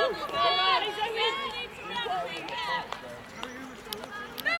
Oh,